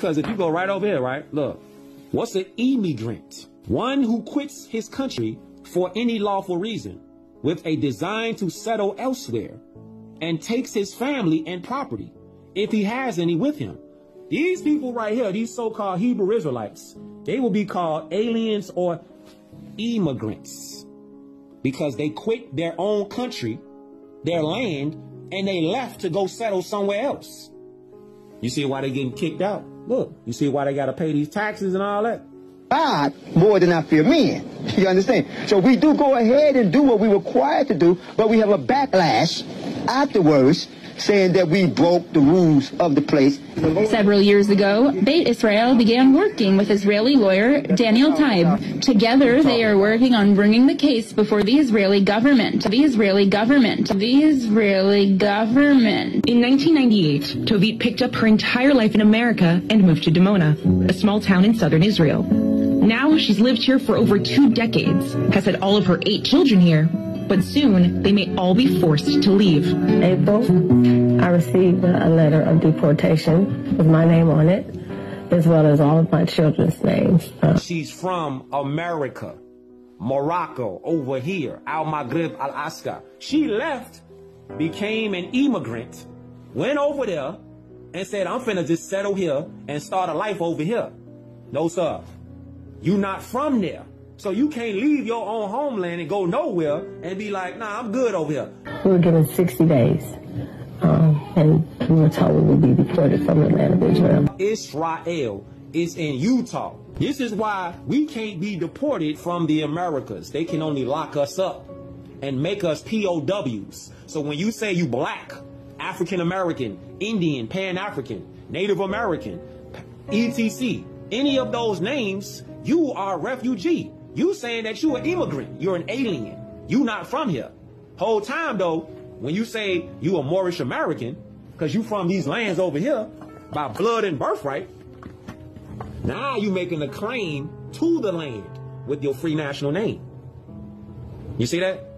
Because if you go right over here, right, look, what's an emigrant? One who quits his country for any lawful reason with a design to settle elsewhere and takes his family and property, if he has any with him. These people right here, these so-called Hebrew Israelites, they will be called aliens or immigrants because they quit their own country, their land, and they left to go settle somewhere else. You see why they getting kicked out? Look, you see why they got to pay these taxes and all that? God more than I fear men. You understand? So we do go ahead and do what we were required to do, but we have a backlash afterwards saying that we broke the rules of the place. Several years ago, Beit Israel began working with Israeli lawyer Daniel Taib. Together, they are working on bringing the case before the Israeli government. The Israeli government. The Israeli government. In 1998, Tovit picked up her entire life in America and moved to Dimona, a small town in southern Israel. Now she's lived here for over two decades, has had all of her eight children here, but soon they may all be forced to leave. April, I received a letter of deportation with my name on it, as well as all of my children's names. Uh, She's from America, Morocco, over here, Al Maghrib, Al Aska. She left, became an immigrant, went over there, and said, I'm finna just settle here and start a life over here. No, sir. You not from there. So you can't leave your own homeland and go nowhere and be like, nah, I'm good over here. we were given 60 days, um, and we were told we would be deported from the land of Israel. Israel is in Utah. This is why we can't be deported from the Americas. They can only lock us up and make us POWs. So when you say you black, African American, Indian, Pan African, Native American, ETC, any of those names, you are a refugee. You saying that you an immigrant. You're an alien. You not from here. Whole time though, when you say you a Moorish American, because you from these lands over here by blood and birthright, now you making a claim to the land with your free national name. You see that?